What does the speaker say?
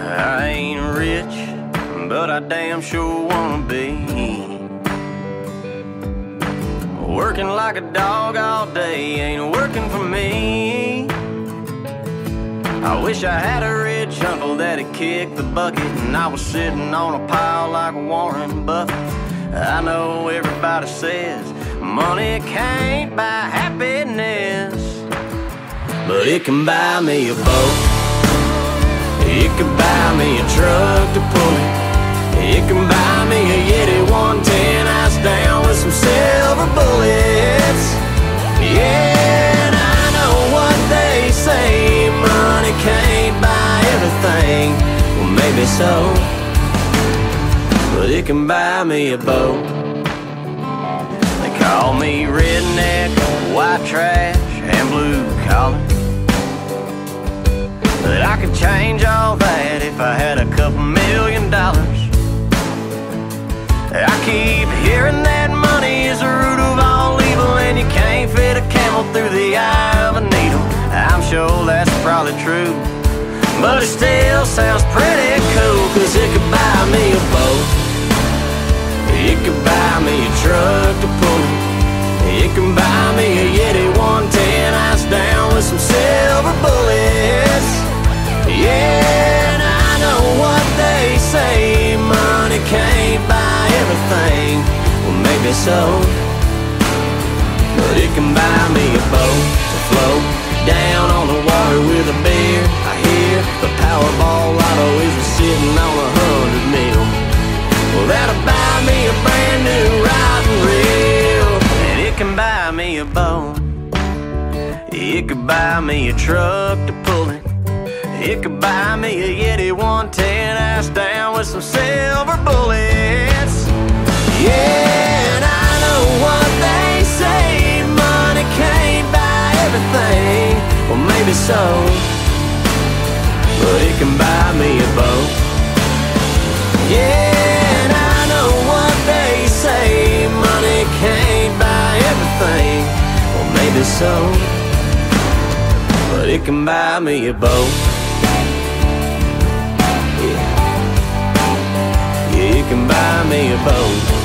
I ain't rich, but I damn sure wanna be. Working like a dog all day ain't working for me. I wish I had a rich uncle that'd kick the bucket and I was sitting on a pile like Warren Buffett. I know everybody says money can't buy happiness, but it can buy me a boat. It can buy me a truck to pull it. It can buy me a Yeti 110 ice down with some silver bullets. Yeah, and I know what they say money can't buy everything. Well, maybe so, but it can buy me a boat. They call me redneck, white trash, and blue collar. But it still sounds pretty cool, cause it could buy me a boat. It could buy me a truck to pull it. Can buy me a Yeti 110 ice down with some silver bullets. Yeah, and I know what they say money can't buy everything. Well, maybe so. But it can buy me a boat to float boat. It could buy me a truck to pull it. It could buy me a Yeti 110 ass down with some silver bullets. Yeah, and I know what they say money can't buy everything. Well, maybe so, but it can buy me a boat. Yeah, Well, maybe so, but it can buy me a boat. Yeah, yeah it can buy me a boat.